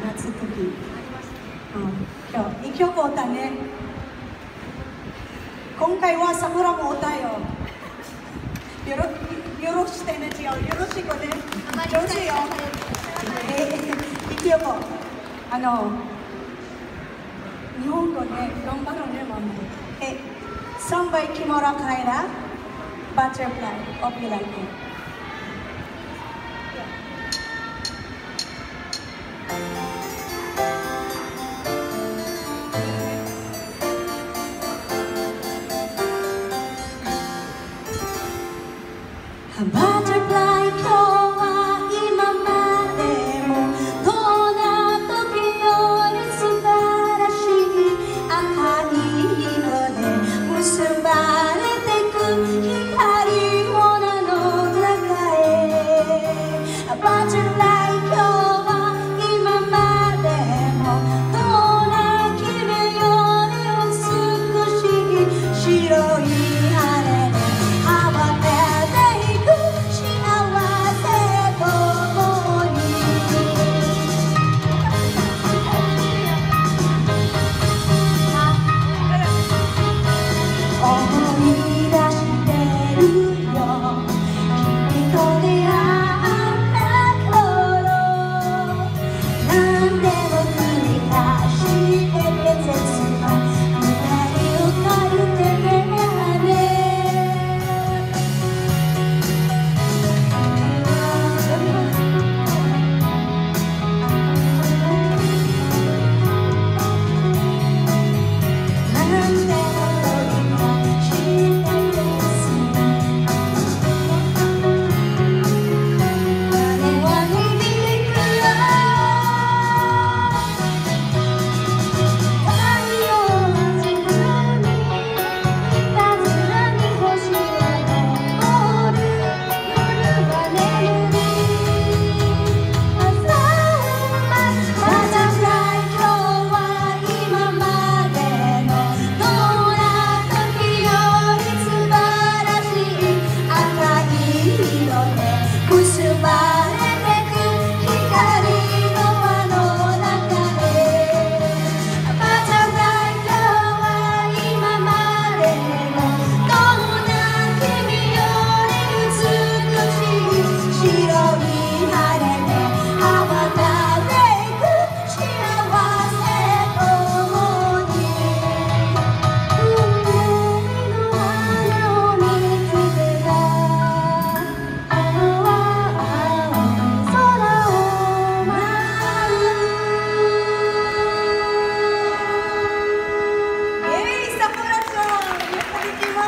夏時、うん、今日2曲歌ね。今回は桜も歌よ。よろよろしてね。違うよろしくね。上手よ、えー、1曲あの日本語ね頑張るねママえ3倍木村カエ Come on.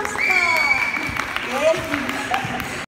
Gracias.